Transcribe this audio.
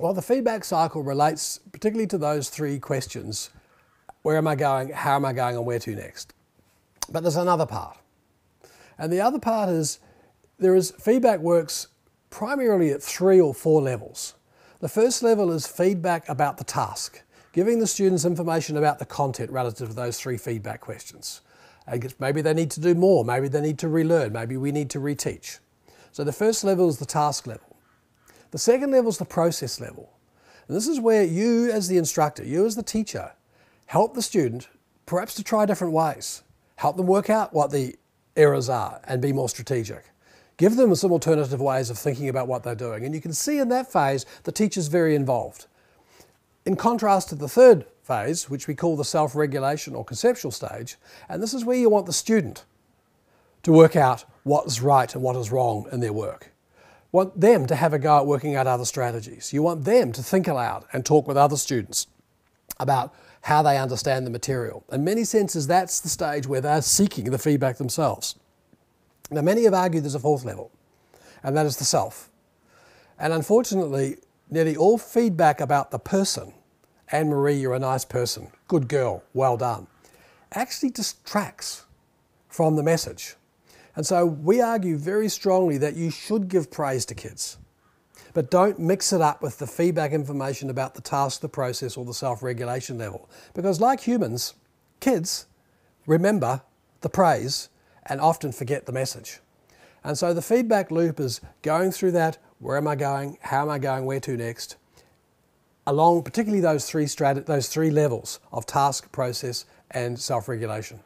Well, the feedback cycle relates particularly to those three questions where am I going, how am I going, and where to next. But there's another part. And the other part is there is feedback works primarily at three or four levels. The first level is feedback about the task, giving the students information about the content relative to those three feedback questions. And maybe they need to do more, maybe they need to relearn, maybe we need to reteach. So the first level is the task level. The second level is the process level. And this is where you as the instructor, you as the teacher, help the student perhaps to try different ways. Help them work out what the errors are and be more strategic. Give them some alternative ways of thinking about what they're doing. And you can see in that phase the teacher's very involved. In contrast to the third phase, which we call the self-regulation or conceptual stage, and this is where you want the student to work out what is right and what is wrong in their work. Want them to have a go at working out other strategies. You want them to think aloud and talk with other students about how they understand the material. In many senses, that's the stage where they're seeking the feedback themselves. Now, many have argued there's a fourth level, and that is the self. And unfortunately, nearly all feedback about the person, Anne Marie, you're a nice person, good girl, well done, actually distracts from the message. And so we argue very strongly that you should give praise to kids, but don't mix it up with the feedback information about the task, the process, or the self regulation level. Because, like humans, kids remember the praise and often forget the message. And so the feedback loop is going through that where am I going? How am I going? Where to next? Along particularly those three, strat- those three levels of task, process, and self regulation.